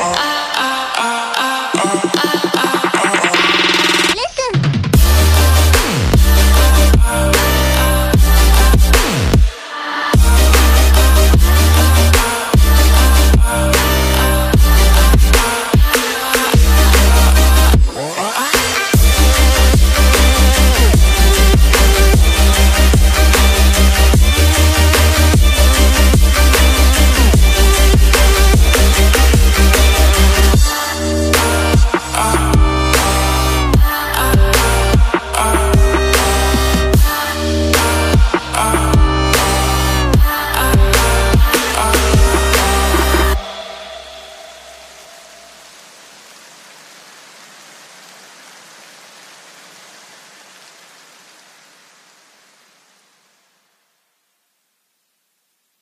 Oh.